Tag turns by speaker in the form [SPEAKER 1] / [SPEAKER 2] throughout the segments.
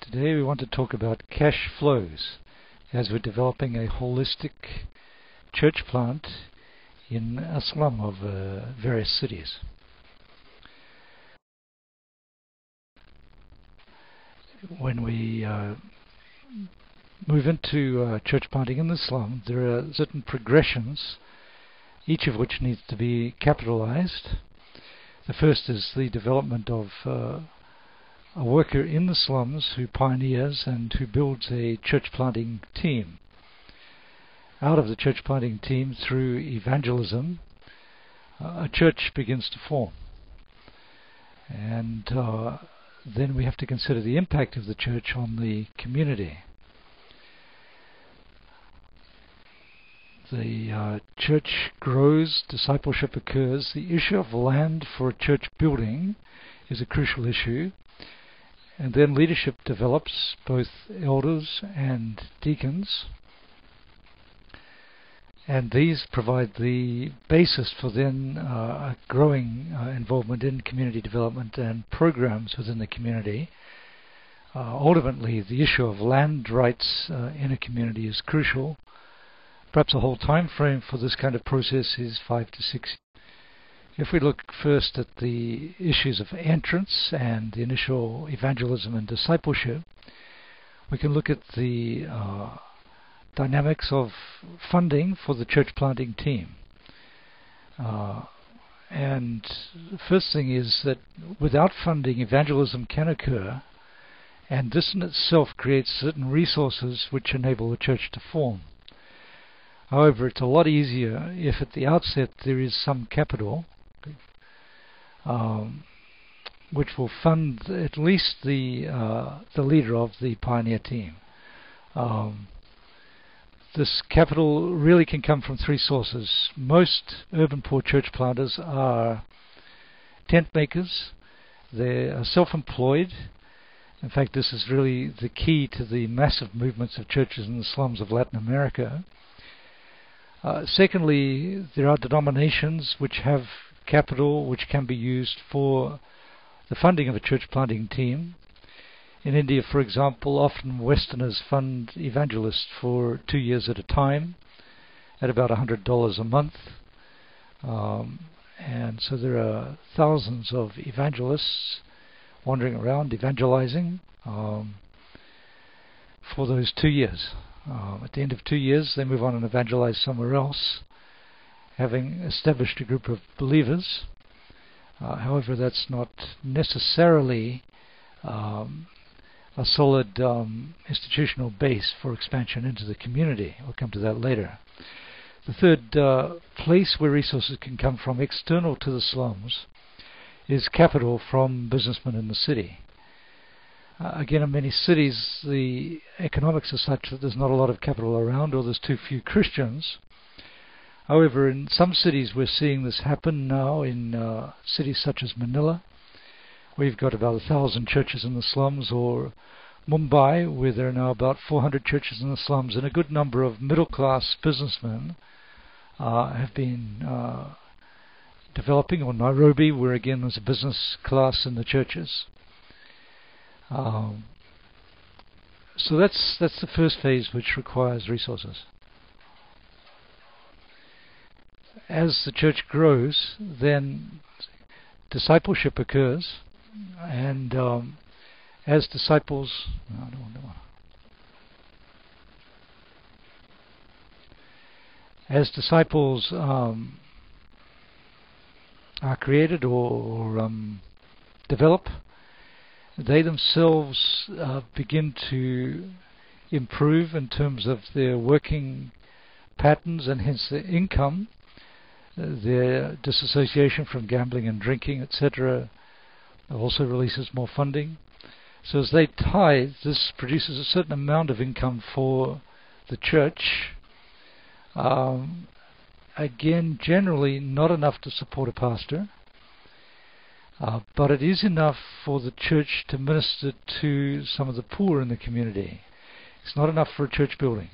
[SPEAKER 1] Today we want to talk about cash flows as we're developing a holistic church plant in a slum of uh, various cities. When we uh, move into uh, church planting in the slum, there are certain progressions, each of which needs to be capitalized. The first is the development of uh, a worker in the slums who pioneers and who builds a church planting team. Out of the church planting team, through evangelism, uh, a church begins to form. And uh, then we have to consider the impact of the church on the community. The uh, church grows, discipleship occurs. The issue of land for a church building is a crucial issue. And then leadership develops, both elders and deacons. And these provide the basis for then uh, a growing uh, involvement in community development and programs within the community. Uh, ultimately, the issue of land rights uh, in a community is crucial Perhaps a whole time frame for this kind of process is five to six. If we look first at the issues of entrance and the initial evangelism and discipleship, we can look at the uh, dynamics of funding for the church planting team. Uh, and the first thing is that without funding, evangelism can occur, and this in itself creates certain resources which enable the church to form. However, it's a lot easier if at the outset there is some capital um, which will fund at least the uh, the leader of the pioneer team. Um, this capital really can come from three sources. Most urban poor church planters are tent makers. They are self-employed. In fact, this is really the key to the massive movements of churches in the slums of Latin America. Uh, secondly, there are denominations which have capital which can be used for the funding of a church planting team. In India, for example, often Westerners fund evangelists for two years at a time at about $100 a month. Um, and so there are thousands of evangelists wandering around evangelizing um, for those two years. Um, at the end of two years, they move on and evangelize somewhere else, having established a group of believers. Uh, however, that's not necessarily um, a solid um, institutional base for expansion into the community. We'll come to that later. The third uh, place where resources can come from external to the slums is capital from businessmen in the city. Uh, again, in many cities, the economics are such that there's not a lot of capital around or there's too few Christians. However, in some cities, we're seeing this happen now in uh, cities such as Manila. We've got about a thousand churches in the slums, or Mumbai, where there are now about 400 churches in the slums, and a good number of middle class businessmen uh, have been uh, developing, or Nairobi, where again there's a business class in the churches. Um, so that's that's the first phase, which requires resources. As the church grows, then discipleship occurs, and um, as disciples, no, as disciples um, are created or, or um, develop, they themselves uh, begin to improve in terms of their working patterns and hence their income, their disassociation from gambling and drinking, etc., also releases more funding. So as they tithe, this produces a certain amount of income for the church. Um, again, generally not enough to support a pastor. Uh, but it is enough for the church to minister to some of the poor in the community. It's not enough for a church building.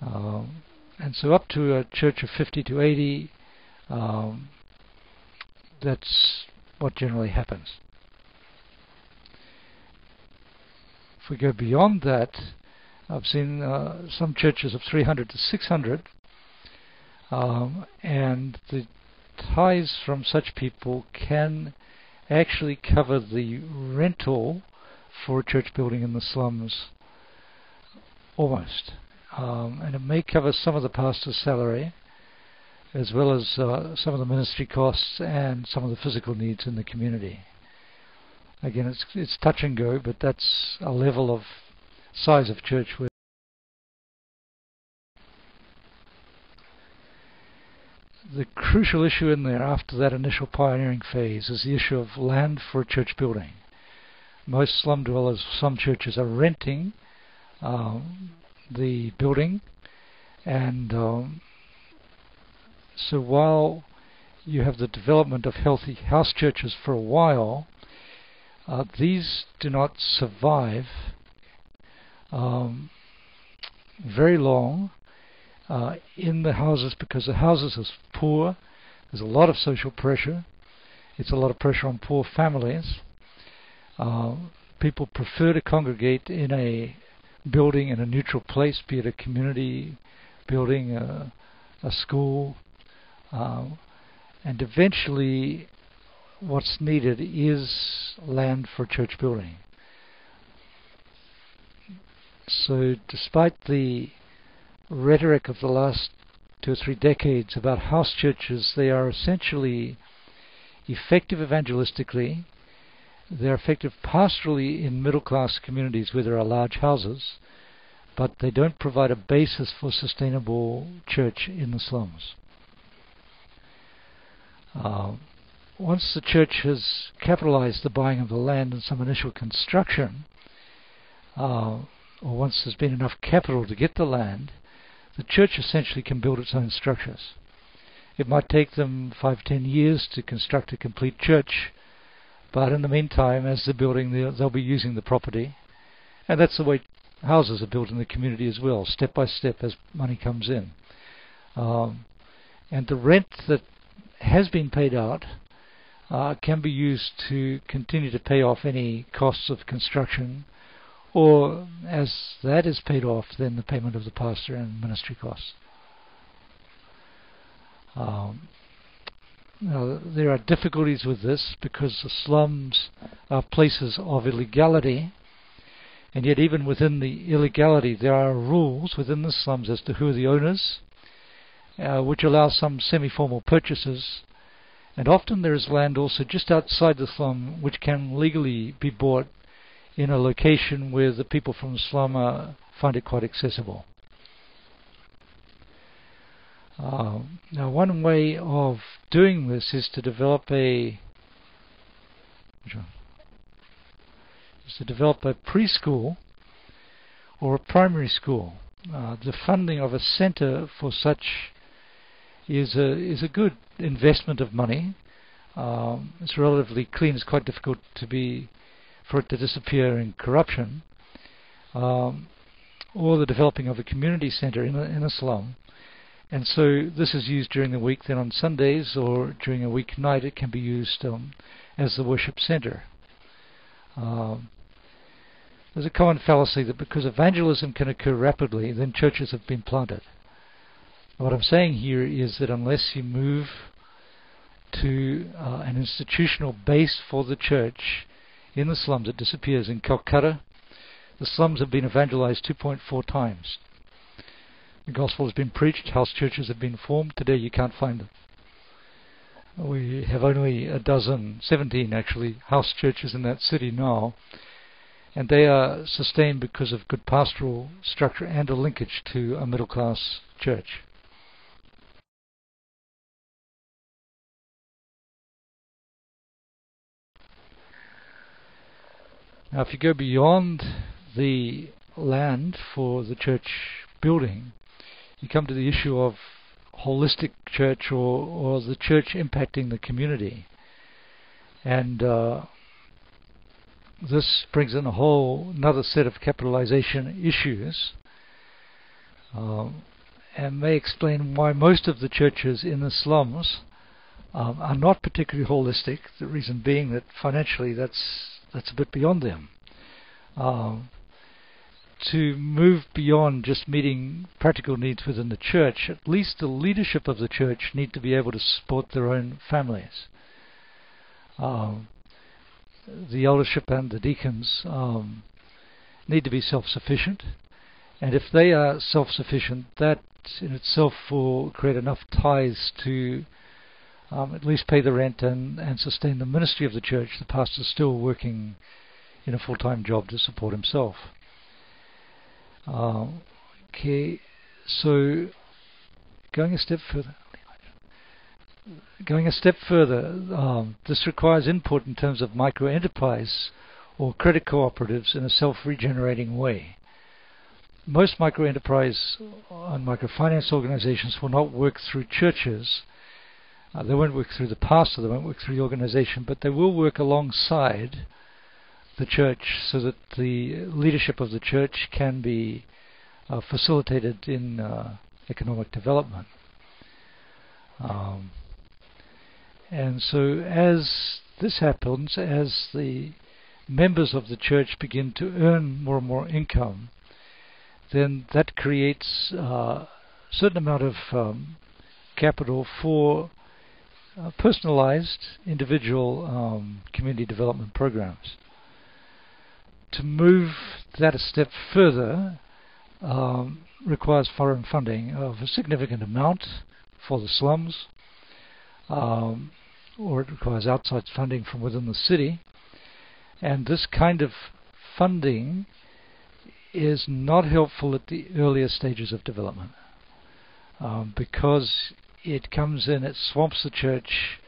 [SPEAKER 1] Um, and so up to a church of 50 to 80, um, that's what generally happens. if we go beyond that, I've seen uh, some churches of 300 to 600, um, and the tithes from such people can actually cover the rental for a church building in the slums almost. Um, and it may cover some of the pastor's salary as well as uh, some of the ministry costs and some of the physical needs in the community. Again, it's, it's touch and go, but that's a level of size of church where the crucial issue in there after that initial pioneering phase is the issue of land for a church building. Most slum dwellers, some churches are renting um, the building, and um, so while you have the development of healthy house churches for a while, uh, these do not survive um, very long uh, in the houses because the houses are poor. There's a lot of social pressure. It's a lot of pressure on poor families. Uh, people prefer to congregate in a building in a neutral place, be it a community building, a, a school, uh, and eventually what's needed is land for church building. So, despite the rhetoric of the last two or three decades about house churches, they are essentially effective evangelistically, they're effective pastorally in middle class communities where there are large houses, but they don't provide a basis for sustainable church in the slums. Uh, once the church has capitalized the buying of the land and some initial construction, uh, or once there's been enough capital to get the land, the church essentially can build its own structures. It might take them five, ten years to construct a complete church, but in the meantime, as they're building, they'll, they'll be using the property. And that's the way houses are built in the community as well, step by step as money comes in. Um, and the rent that has been paid out uh, can be used to continue to pay off any costs of construction, or as that is paid off, then the payment of the pastor and ministry costs. Um, now, there are difficulties with this because the slums are places of illegality, and yet, even within the illegality, there are rules within the slums as to who are the owners, uh, which allow some semi formal purchases. And often there is land also just outside the slum which can legally be bought in a location where the people from the slum uh, find it quite accessible. Uh, now, one way of doing this is to develop a is to develop a preschool or a primary school. Uh, the funding of a centre for such is a is a good investment of money. Um, it's relatively clean. It's quite difficult to be for it to disappear in corruption. Um, or the developing of a community centre in a, in a slum and so this is used during the week. Then on Sundays or during a weeknight, it can be used um, as the worship center. Um, there's a common fallacy that because evangelism can occur rapidly, then churches have been planted. What I'm saying here is that unless you move to uh, an institutional base for the church in the slums, it disappears. In Calcutta, the slums have been evangelized 2.4 times. The gospel has been preached, house churches have been formed. Today you can't find them. We have only a dozen, 17 actually, house churches in that city now, and they are sustained because of good pastoral structure and a linkage to a middle class church. Now, if you go beyond the land for the church building, you come to the issue of holistic church or, or the church impacting the community. And uh, this brings in a whole another set of capitalization issues um, and may explain why most of the churches in the slums um, are not particularly holistic. The reason being that financially that's that's a bit beyond them. Um, to move beyond just meeting practical needs within the church, at least the leadership of the church need to be able to support their own families. Um, the eldership and the deacons um, need to be self-sufficient, and if they are self-sufficient, that in itself will create enough ties to um, at least pay the rent and, and sustain the ministry of the church. The pastor's still working in a full-time job to support himself. Uh, okay, so going a step further. Going a step further, um, this requires input in terms of micro enterprise or credit cooperatives in a self-regenerating way. Most micro enterprise and microfinance organizations will not work through churches. Uh, they won't work through the pastor, they won't work through the organization, but they will work alongside the church so that the leadership of the church can be uh, facilitated in uh, economic development. Um, and so, as this happens, as the members of the church begin to earn more and more income, then that creates uh, a certain amount of um, capital for uh, personalized individual um, community development programs to move that a step further um, requires foreign funding of a significant amount for the slums, um, or it requires outside funding from within the city. And this kind of funding is not helpful at the earlier stages of development um, because it comes in, it swamps the church,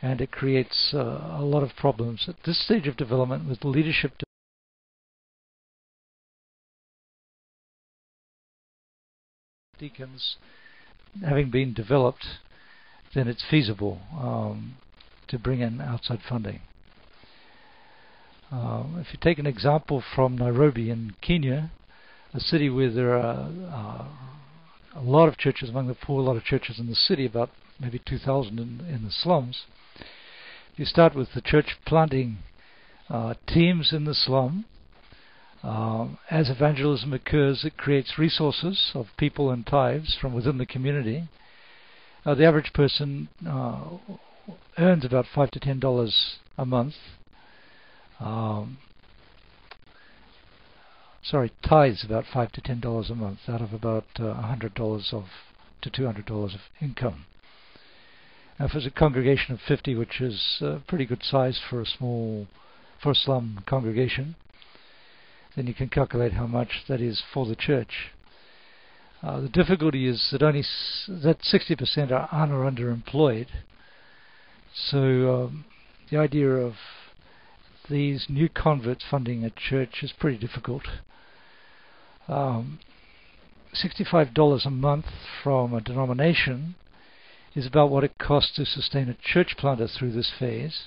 [SPEAKER 1] and it creates uh, a lot of problems. At this stage of development, with leadership deacons having been developed, then it's feasible um, to bring in outside funding. Um, if you take an example from Nairobi in Kenya, a city where there are uh, a lot of churches among the poor, a lot of churches in the city, about maybe 2,000 in, in the slums. You start with the church planting uh, teams in the slum, um, as evangelism occurs, it creates resources of people and tithes from within the community. Uh, the average person uh, earns about five to ten dollars a month. Um, sorry, tithes about five to ten dollars a month out of about uh, a hundred dollars of to two hundred dollars of income. Now, if it's a congregation of fifty, which is a pretty good size for a small, for a slum congregation, then you can calculate how much that is for the church. Uh, the difficulty is that only that 60% are un or underemployed. So um, the idea of these new converts funding a church is pretty difficult. Um, $65 a month from a denomination is about what it costs to sustain a church planter through this phase.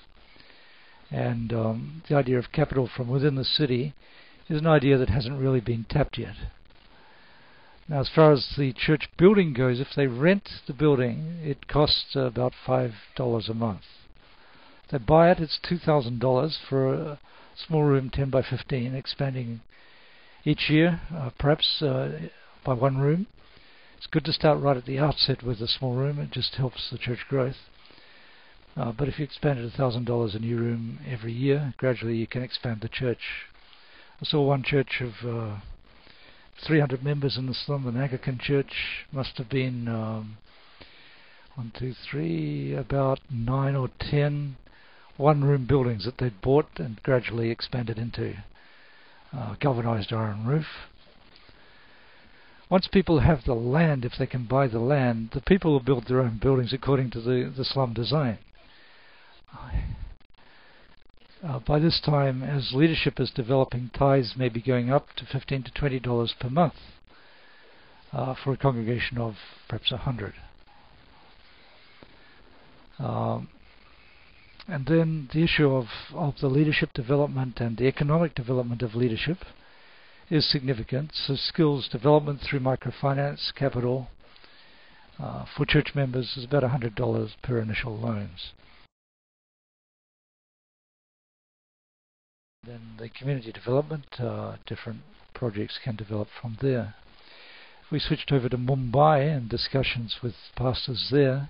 [SPEAKER 1] And um, the idea of capital from within the city is an idea that hasn't really been tapped yet. Now, as far as the church building goes, if they rent the building, it costs about $5 a month. If they buy it, it's $2,000 for a small room 10 by 15, expanding each year, uh, perhaps uh, by one room. It's good to start right at the outset with a small room, it just helps the church growth. Uh, but if you expand it $1,000 a new room every year, gradually you can expand the church I saw one church of uh, 300 members in the slum, an Anglican church, must have been um, one, two, three, about nine or ten one-room buildings that they'd bought and gradually expanded into uh, galvanized iron roof. Once people have the land, if they can buy the land, the people will build their own buildings according to the, the slum design. Uh, by this time, as leadership is developing, tithes may be going up to 15 to 20 dollars per month uh, for a congregation of perhaps 100. Um, and then the issue of, of the leadership development and the economic development of leadership is significant. So skills development through microfinance capital uh, for church members is about $100 per initial loans. Then the community development, uh, different projects can develop from there. We switched over to Mumbai and discussions with pastors there,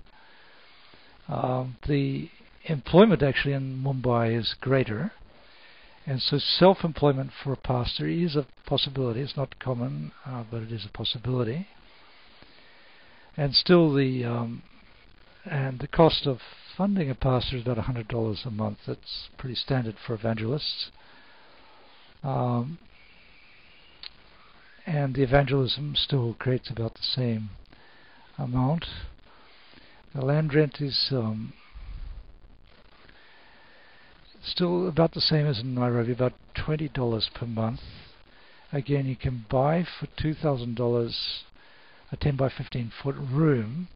[SPEAKER 1] um, the employment actually in Mumbai is greater. And so self employment for a pastor is a possibility. It's not common, uh, but it is a possibility. And still, the um, and the cost of funding a pastor is about $100 a month. That's pretty standard for evangelists. Um, and the evangelism still creates about the same amount. The land rent is um, still about the same as in Nairobi, about $20 per month. Again, you can buy for $2,000 a 10 by 15 foot room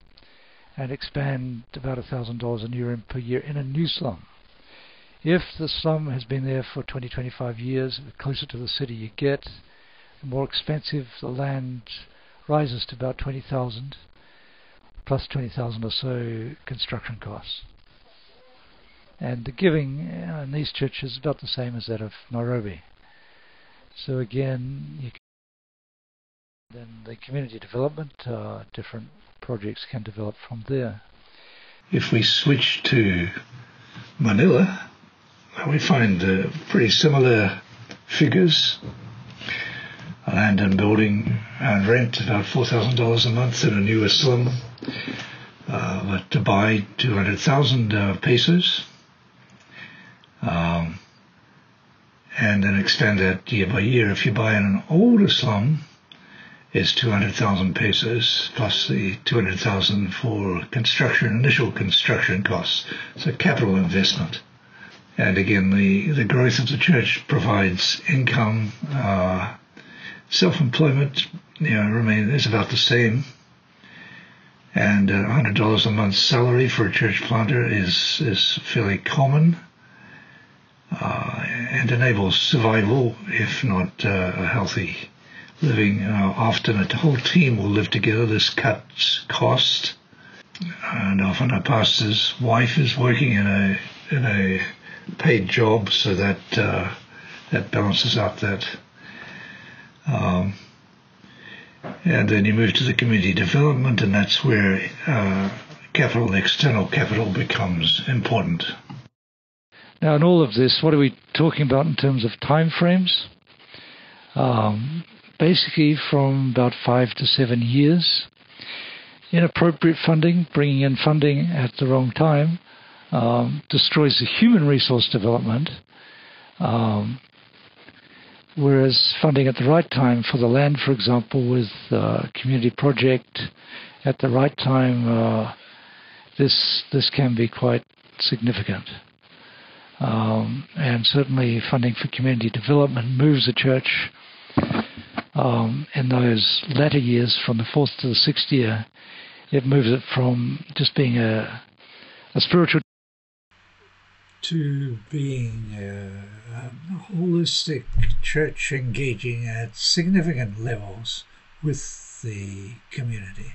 [SPEAKER 1] and expand about $1,000 a new room per year in a new slum. If the slum has been there for 20, 25 years, the closer to the city you get, the more expensive the land rises to about 20,000 plus 20,000 or so construction costs. And the giving in these churches is about the same as that of Nairobi. So again, you can then the community development, uh, different projects can develop from there.
[SPEAKER 2] If we switch to Manila, we find uh, pretty similar figures. Land and building and rent about $4,000 a month in a newer slum. Uh, but to buy 200,000 uh, pesos um, and then expand that year by year. If you buy in an older slum, it's 200,000 pesos plus the 200,000 for construction, initial construction costs. A capital investment. And again, the, the growth of the church provides income. Uh, self-employment, you know, remain is about the same. And uh, $100 a month salary for a church planter is is fairly common uh, and enables survival, if not uh, a healthy living. Often a whole team will live together. This cuts cost, and often a pastor's wife is working in a in a paid job, so that uh, that balances out that. Um, and then you move to the community development, and that's where uh, capital, external capital, becomes important.
[SPEAKER 1] Now, in all of this, what are we talking about in terms of time frames? Um, basically, from about five to seven years. Inappropriate funding, bringing in funding at the wrong time, um, destroys the human resource development. Um, whereas funding at the right time for the land, for example, with a community project at the right time, uh, this this can be quite significant. Um, and certainly funding for community development moves the church um, in those latter years from the fourth to the sixth year. It moves it from just being a, a spiritual
[SPEAKER 2] to being a, a holistic church engaging at significant levels with the community.